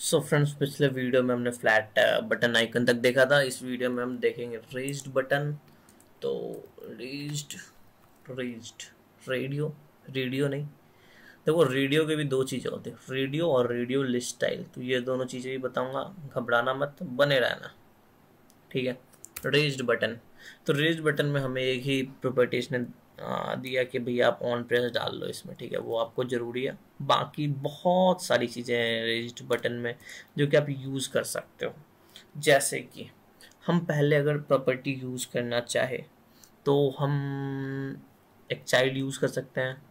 सो so friends पिछले video में हमने फ्लैट बटन आइकन तक देखा था। इस वीडियो में हम देखेंगे रेज्ड बटन तो रेज्ड रेज्ड रेडियो रेडियो नहीं। देखो रेडियो के भी दो चीज़ें होती हैं रेडियो और रेडियो लिस्ट स्टाइल तो ये दोनों चीज़ें भी बताऊँगा, घबराना मत, बने रहना। ठीक है रेज्ड बटन तो रेज्ड बटन में हमें एक ही प्रॉपर्टीज़ ने दिया कि भैया आप ऑन प्रेस डाल लो इसमें, ठीक है? वो आपको ज़रूरी है। बाकी बहुत सारी चीज़ें रजिस्टर बटन में जो कि आप यूज़ कर सकते हो। जैसे कि हम पहले अगर प्रॉपर्टी यूज़ करना चाहे तो हम एक चाइल्ड यूज़ कर सकते हैं।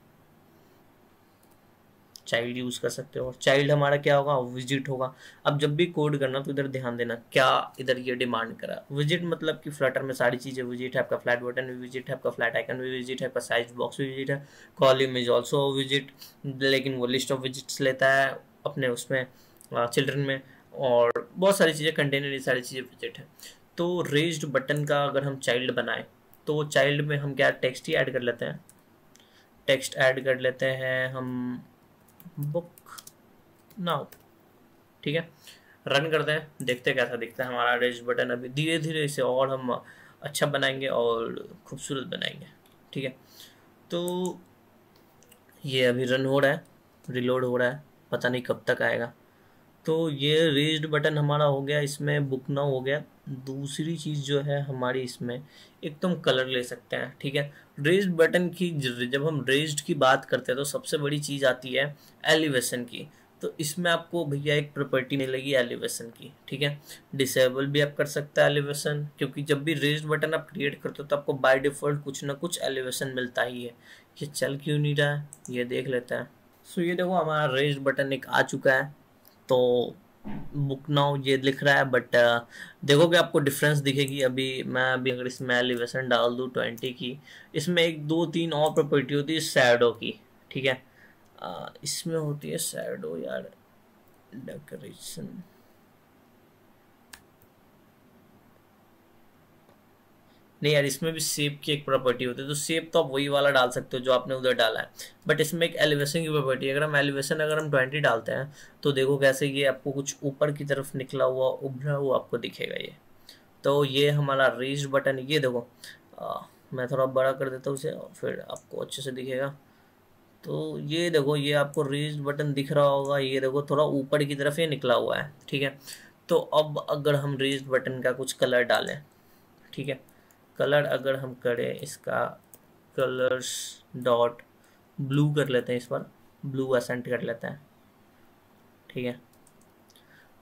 चाइल्ड यूज़ कर सकते हो और चाइल्ड हमारा क्या होगा? विज़िट होगा। अब जब भी कोड करना तो इधर ध्यान देना, क्या इधर ये डिमांड करा? विज़िट मतलब कि फ्लटर में सारी चीज़ें विज़िट है, आपका फ्लैट बटन भी विज़िट है, आपका फ्लैट आइकन भी विज़िट है, आपका साइज़ बॉक्स भी विज़िट है कॉलम इज़ ऑल्सो विज़िट लेकिन वो लिस्ट ऑफ़ विजिट्स लेता है अपने उसमें चिल्ड्रन में और बहुत सारी चीज़ें कंटेनर ये सारी चीज़ें विज़िट है। तो रेज्ड बटन का अगर हम चाइल्ड बनाए तो चाइल्ड में हम क्या टेक्स्ट ही ऐड कर लेते हैं? टेक्स्ट ऐड कर लेते हैं, हम बुक नाउ ठीक है? रन करते हैं, देखते कैसा दिखता है हमारा रेज बटन अभी। धीरे धीरे इसे और हम अच्छा बनाएँगे और खूबसूरत बनाएँगे, ठीक है? तो ये अभी रन हो रहा है रिलोड हो रहा है, पता नहीं कब तक आएगा। तो ये रेज्ड बटन हमारा हो गया, इसमें बुक नाउ हो गया। दूसरी चीज़ जो है हमारी इसमें एक तो हम कलर ले सकते हैं, ठीक है? रेज्ड बटन की जब हम रेज्ड की बात करते हैं तो सबसे बड़ी चीज़ आती है एलिवेशन की। तो इसमें आपको भैया एक प्रॉपर्टी मिलेगी एलिवेशन की, ठीक है? डिसेबल भी आप कर सकते हैं एलिवेशन क्योंकि जब भी रेज्ड बटन आप क्रिएट करते हो तो आपको बाय डिफ़ॉल्ट कुछ ना कुछ एलिवेशन मिलता ही है। ये चल क्यों नहीं रहा है? ये देख लेते हैं। सो ये देखो हमारा रेज्ड बटन एक आ चुका है तो बुक नाउ ये लिख रहा है बट देखो देखोगे आपको डिफरेंस दिखेगी। अभी मैं अभी अगर इसमें एलिवेशन डाल दूँ ट्वेंटी की इसमें एक दो तीन और प्रॉपर्टी होती है सैडो की ठीक है? Uh, इसमें होती है सैडो यार डेकोरेशन नहीं यार इसमें भी सेप की एक प्रॉपर्टी होती है तो सेप तो आप वही वाला डाल सकते हो जो आपने उधर डाला है। बट इसमें एक एलिवेशन की प्रॉपर्टी है। अगर हम एलिवेशन अगर हम ट्वेंटी डालते हैं तो देखो कैसे ये आपको कुछ ऊपर की तरफ़ निकला हुआ उभरा हुआ आपको दिखेगा ये। तो ये हमारा रेज बटन ये देखो। आ, मैं थोड़ा बड़ा कर देता हूँ उसे फिर आपको अच्छे से दिखेगा। तो ये देखो ये आपको रेज बटन दिख रहा होगा। ये देखो थोड़ा ऊपर की तरफ़ ये निकला हुआ है ठीक है। तो अब अगर हम रेज बटन का कुछ कलर डालें ठीक है। कलर अगर हम करें, इसका कलर्स डॉट ब्लू कर लेते हैं इस पर। ब्लू असेंट कर लेते हैं। ठीक है?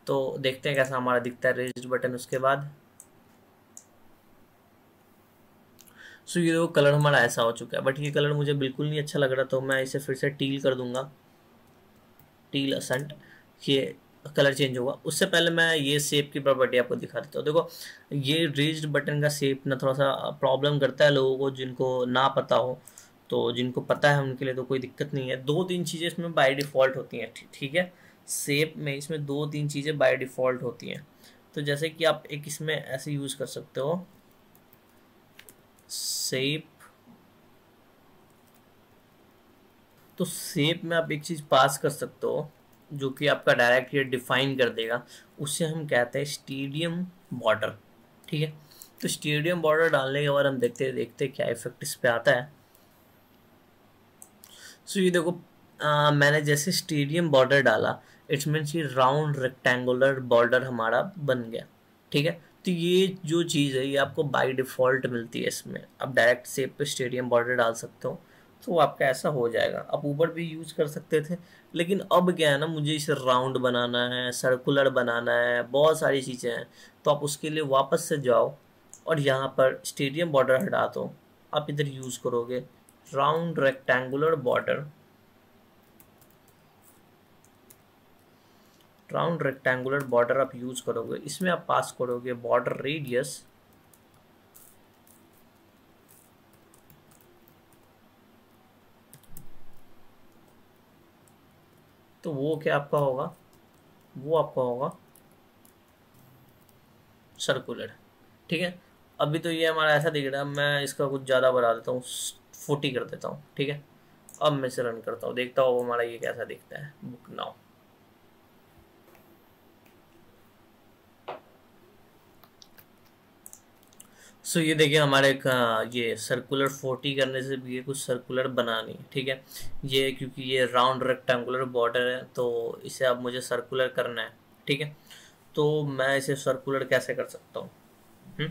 तो देखते हैं कैसा हमारा दिखता है रेज बटन उसके बाद। सो ये देखो कलर हमारा ऐसा हो चुका है। बट ये कलर मुझे बिल्कुल नहीं अच्छा लग रहा तो मैं इसे फिर से टील कर दूँगा। टील असेंट ये कलर चेंज होगा। उससे पहले मैं ये सेप की प्रॉपर्टी आपको दिखा देता हूँ। देखो, ये रेज्ड बटन का सेप ना थोड़ा सा प्रॉब्लम करता है लोगों को जिनको ना पता हो। तो जिनको पता है उनके लिए तो कोई दिक्कत नहीं है। दो तीन चीज़ें इसमें बाय डिफ़ॉल्ट होती हैं, ठीक है? सेप में इसमें दो तीन चीज़ें बाय डिफ़ॉल्ट होती हैं। तो जैसे कि आप एक इसमें ऐसे यूज़ कर सकते हो। सेप तो सेप में आप एक चीज़ पास कर सकते हो। जो कि आपका डायरेक्ट ये डिफाइन कर देगा उससे हम कहते हैं स्टेडियम बॉर्डर ठीक है? तो स्टेडियम बॉर्डर डालने के बाद हम देखते देखते क्या इफ़ेक्ट इस पर आता है। सो so, ये देखो आ, मैंने जैसे स्टेडियम बॉर्डर डाला इट्स मीन्स ये राउंड रेक्टेंगुलर बॉर्डर हमारा बन गया ठीक है? तो ये जो चीज़ है ये आपको बाय डिफ़ॉल्ट मिलती है इसमें। आप डायरेक्ट सेप पे स्टेडियम बॉर्डर डाल सकते हो। तो आपका ऐसा हो जाएगा। आप ऊबर भी यूज़ कर सकते थे, लेकिन अब क्या है ना, मुझे इसे राउंड बनाना है सर्कुलर बनाना है, बहुत सारी चीज़ें हैं। तो आप उसके लिए वापस से जाओ और यहाँ पर स्टेडियम बॉर्डर हटा दो। आप इधर यूज़ करोगे round rectangular border round rectangular border आप यूज़ करोगे। इसमें आप पास करोगे बॉर्डर रेडियस तो वो क्या आपका होगा? वो आपका होगा सर्कुलर ठीक है? अभी तो ये हमारा ऐसा दिख रहा है, मैं इसका कुछ ज़्यादा बढ़ा देता हूँ फोर्टी कर देता हूँ, ठीक है? अब मैं इसे रन करता हूँ, देखता हूँ हमारा ये कैसा दिखता है। बुक नाउ सो ये देखिए हमारे ये सर्कुलर फोर्टी करने से भी ये कुछ सर्कुलर बना नहीं, ठीक है? ये क्योंकि ये राउंड रेक्टेंगुलर बॉर्डर है तो इसे अब मुझे सर्कुलर करना है, ठीक है? तो मैं इसे सर्कुलर कैसे कर सकता हूँ? हम्म?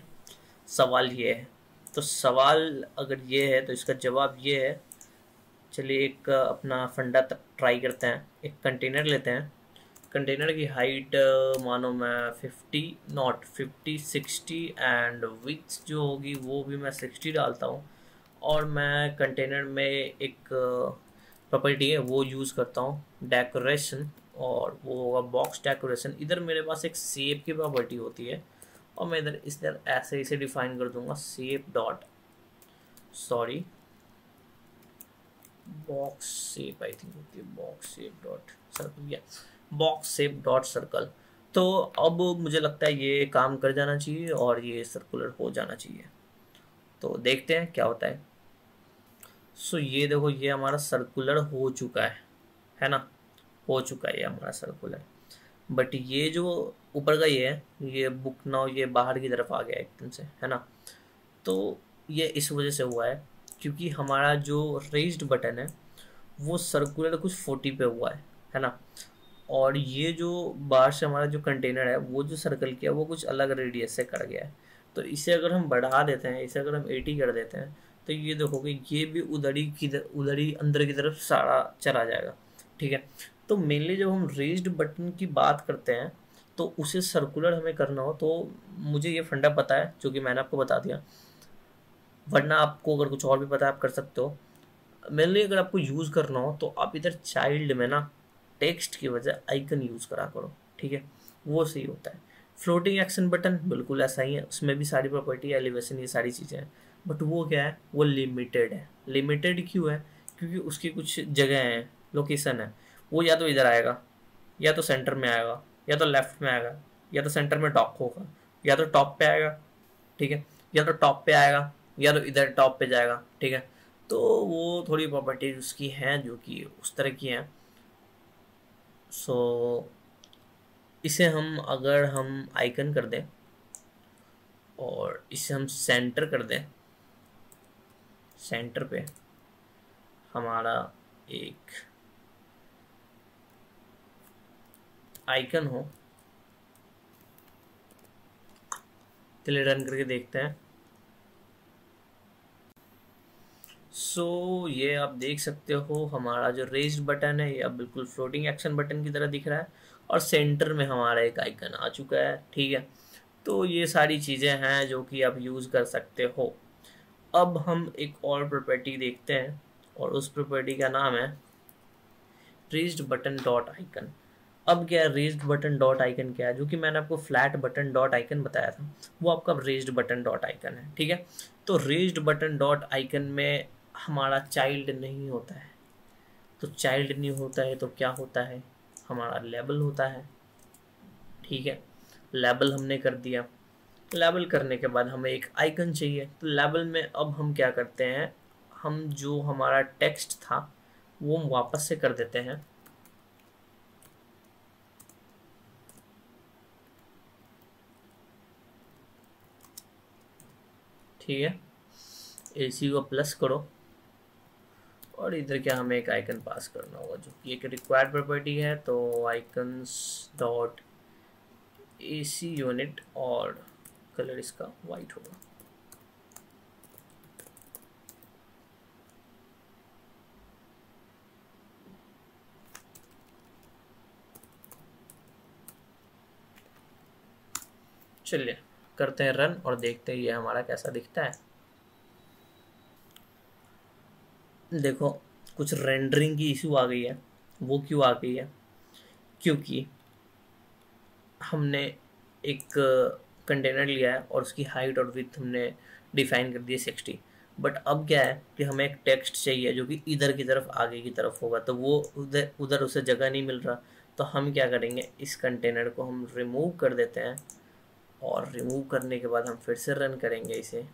सवाल ये है। तो सवाल अगर ये है तो इसका जवाब ये है, चलिए एक अपना फंडा ट्राई करते हैं, एक कंटेनर लेते हैं। कंटेनर की हाइट मानो मैं 50 नॉट 50 60 एंड विथ जो होगी, वो भी मैं 60 डालता हूँ। और मैं कंटेनर में एक प्रॉपर्टी है, वो यूज़ करता हूँ डेकोरेशन और वो होगा बॉक्स डेकोरेशन इधर मेरे पास एक सेप की प्रॉपर्टी होती है, और मैं इधर इस तरह ऐसे इसे डिफाइन कर दूँगा shape dot sorry box shape I think होती है बॉक्स सेप डॉट सर्कल या बॉक्स सेप डॉट सर्कल तो अब मुझे लगता है ये काम कर जाना चाहिए और ये सर्कुलर हो जाना चाहिए। तो देखते हैं क्या होता है। सो ये देखो, ये हमारा सर्कुलर हो चुका है है ना? हो चुका है ये हमारा सर्कुलर बट ये जो ऊपर का ये है, ये बुक नाउ ये बाहर की तरफ़ आ गया एकदम से, है ना? तो ये इस वजह से हुआ है क्योंकि हमारा जो रेज्ड बटन है, वो सर्कुलर कुछ फोर्टी पे हुआ है है ना? और ये जो बाहर से हमारा जो कंटेनर है, वो जो सर्कल किया, वो कुछ अलग रेडियस से कर गया है। तो इसे अगर हम बढ़ा देते हैं, इसे अगर हम एटी कर देते हैं तो ये देखोगे ये भी उधर ही की उधर ही अंदर की तरफ़ सारा चला जाएगा, ठीक है? तो मेनली जब हम रेज्ड बटन की बात करते हैं तो उसे सर्कुलर हमें करना हो तो मुझे ये फंडा पता है, जो कि मैंने आपको बता दिया। वरना आपको अगर कुछ और भी पता है, आप कर सकते हो। मेनली अगर आपको यूज़ करना हो तो आप इधर चाइल्ड में ना टेक्स्ट की वजह आइकन यूज़ करा करो, ठीक है? वो सही होता है। फ्लोटिंग एक्शन बटन बिल्कुल ऐसा ही है, उसमें भी सारी प्रॉपर्टी, एलिवेशन, ये सारी चीज़ें हैं। बट वो क्या है? वो लिमिटेड है। लिमिटेड क्यों है? क्योंकि उसकी कुछ जगह हैं, लोकेशन है। वो या तो इधर आएगा, या तो सेंटर में आएगा, या तो लेफ़्ट में आएगा, या तो सेंटर में टॉप होगा, या तो टॉप पे आएगा, ठीक है? या तो टॉप पे आएगा, या तो इधर टॉप पे जाएगा, ठीक है? तो वो थोड़ी प्रॉपर्टीज़ उसकी हैं जो कि उस तरह की हैं। सो इसे हम अगर हम आइकन कर दें और इसे हम सेंटर कर दें सेंटर पे हमारा एक आइकन हो। चलिए रन करके देखते हैं। सो so, ये आप देख सकते हो हमारा जो रेस्ड बटन है ये अब बिल्कुल फ्लोटिंग एक्शन बटन की तरह दिख रहा है और सेंटर में हमारा एक आइकन आ चुका है ठीक है? तो ये सारी चीज़ें हैं जो कि आप यूज़ कर सकते हो। अब हम एक और प्रॉपर्टी देखते हैं और उस प्रॉपर्टी का नाम है रेस्ड बटन डॉट आइकन अब क्या है रेज्ड बटन डॉट आइकन क्या है? जो कि मैंने आपको फ्लैट बटन डॉट आइकन बताया था वो आपका रेज्ड बटन डॉट आइकन है ठीक है? तो रेज्ड बटन डॉट आइकन में हमारा चाइल्ड नहीं होता है। तो चाइल्ड नहीं होता है तो क्या होता है? हमारा लेबल होता है। ठीक है? लेबल हमने कर दिया। लेबल करने के बाद हमें एक आइकन चाहिए। तो लेबल में अब हम क्या करते हैं? हम जो हमारा टेक्स्ट था, वो हम वापस से कर देते हैं। ठीक है? ए सी को प्लस करो। और इधर क्या हमें एक आइकन पास करना होगा, जो कि एक रिक्वायर्ड प्रॉपर्टी है तो icons dot A C unit और कलर इसका वाइट होगा। चलिए, करते हैं रन और देखते हैं ये हमारा कैसा दिखता है। देखो, कुछ रेंडरिंग की इशू आ गई है। वो क्यों आ गई है? क्योंकि हमने एक कंटेनर लिया है और उसकी हाइट और विथ हमने डिफाइन कर दी सिक्सटी बट अब क्या है कि हमें एक टेक्स्ट चाहिए जो कि इधर की तरफ़, आगे की तरफ़ होगा। तो वो उधर उधर उसे जगह नहीं मिल रहा। तो हम क्या करेंगे? इस कंटेनर को हम रिमूव कर देते हैं और रिमूव करने के बाद हम फिर से रन करेंगे इसे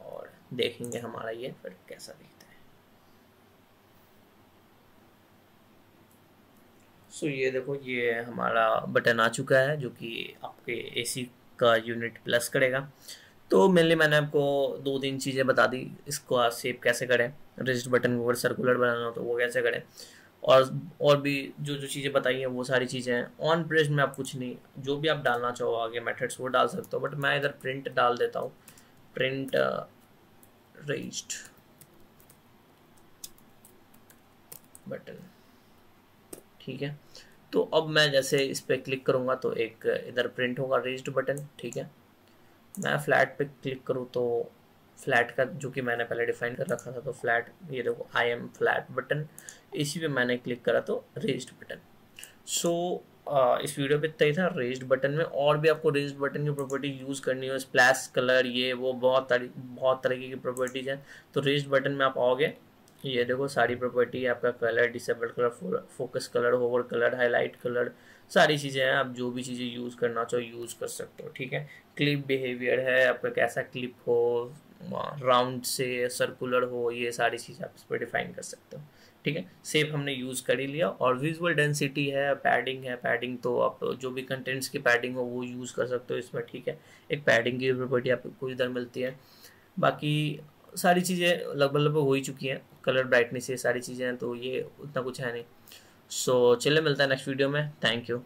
और देखेंगे हमारा ये फिर कैसा दिखता सो ये देखो, ये हमारा बटन आ चुका है, जो कि आपके एसी का यूनिट प्लस करेगा। तो मेनली मैंने आपको दो तीन चीज़ें बता दी, इसको सेव कैसे करें? रजिस्ट बटन को अगर सर्कुलर बनाना हो तो वो कैसे करें? और और भी जो जो चीज़ें बताई हैं, वो सारी चीज़ें हैं। ऑन प्रेस में आप कुछ नहीं, जो भी आप डालना चाहो, आगे मेथड्स वो डाल सकते हो बट मैं इधर प्रिंट डाल देता हूँ। प्रिंट रजिस्ट बटन ठीक है? तो अब मैं जैसे इस पर क्लिक करूँगा तो एक इधर प्रिंट होगा रेज्ड बटन ठीक है? मैं फ्लैट पे क्लिक करूँ तो फ्लैट का जो कि मैंने पहले डिफाइन कर रखा था तो फ्लैट ये देखो आई एम फ्लैट बटन इसी पे मैंने क्लिक करा तो रेज्ड बटन सो इस वीडियो पे इतना ही था रेज्ड बटन में और भी आपको रेज्ड बटन की प्रॉपर्टी यूज़ करनी हो स्प्लैश कलर ये, वो, बहुत बहुत तरीके की प्रॉपर्टीज़ हैं। तो रेज्ड बटन में आप आओगे ये देखो, सारी प्रॉपर्टी आपका colour disable colour focus colour hover colour highlight colour सारी चीज़ें हैं। आप जो भी चीज़ें यूज़ करना चाहो यूज़ कर सकते हो, ठीक है? क्लिप बिहेवियर है, आपका कैसा क्लिप हो राउंड से सर्कुलर हो, ये सारी चीज़ आप इस पर डिफाइन कर सकते हो, ठीक है? सेफ़ हमने यूज़ कर ही लिया। और विजुअल डेंसिटी है पैडिंग है। पैडिंग तो आप जो भी कंटेंट्स की पैडिंग हो, वो यूज़ कर सकते हो इसमें ठीक है? एक पैडिंग की प्रॉपर्टी आपको इधर मिलती है। बाकी सारी चीज़ें लगभग लगभग हो ही चुकी हैं। कलर ब्राइटनेस ये सारी चीज़ें हैं तो ये उतना कुछ है नहीं। सो so, चलिए मिलता है नेक्स्ट वीडियो में। Thank you